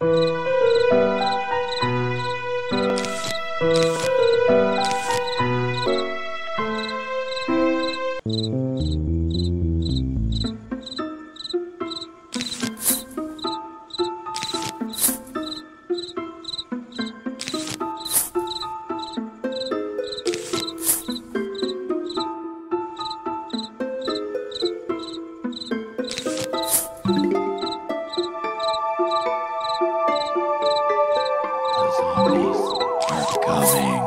Thank zombies are coming.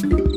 Thank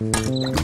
you